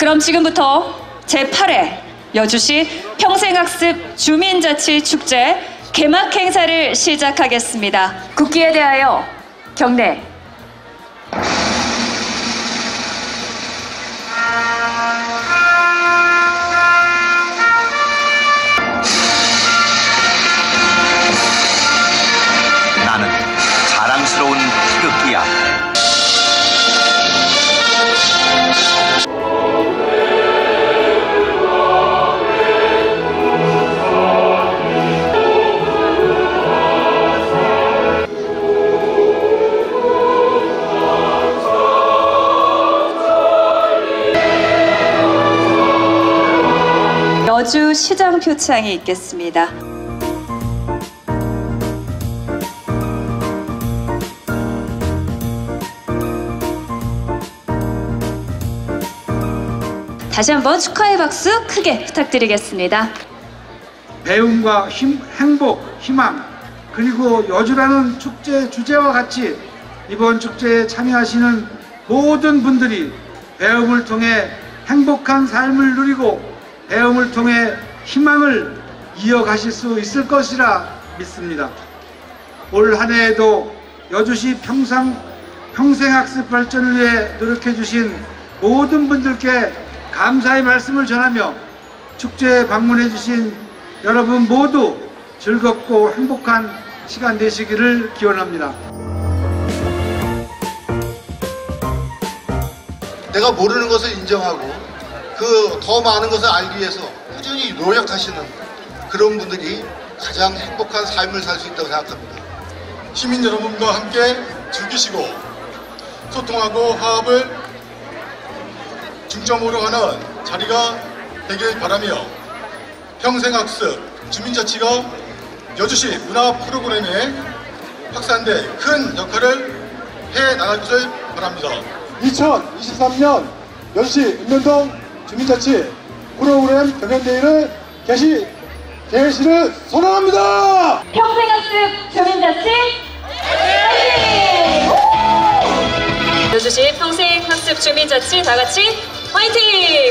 그럼 지금부터 제8회 여주시 평생학습 주민자치 축제 개막 행사를 시작하겠습니다. 국기에 대하여 경례. 여주 시장 표창이 있겠습니다. 다시 한번 축하의 박수 크게 부탁드리겠습니다. 배움과 힘, 행복, 희망 그리고 여주라는 축제 주제와 같이 이번 축제에 참여하시는 모든 분들이 배움을 통해 행복한 삶을 누리고 배움을 통해 희망을 이어가실 수 있을 것이라 믿습니다. 올 한 해에도 여주시 평상, 평생학습 발전을 위해 노력해 주신 모든 분들께 감사의 말씀을 전하며 축제에 방문해 주신 여러분 모두 즐겁고 행복한 시간 되시기를 기원합니다. 내가 모르는 것을 인정하고 그 더 많은 것을 알기 위해서 꾸준히 노력하시는 그런 분들이 가장 행복한 삶을 살 수 있다고 생각합니다. 시민 여러분과 함께 즐기시고 소통하고 화합을 중점으로 하는 자리가 되길 바라며 평생학습 주민자치가 여주시 문화 프로그램에 확산돼 큰 역할을 해 나갈 것을 바랍니다. 2023년 연시 읍면동 주민자치 프로그램 경연대회를 개시, 개시를 선언합니다! 평생학습 주민자치 화이팅! 여주시 평생학습 주민자치 다 같이 화이팅! 화이팅!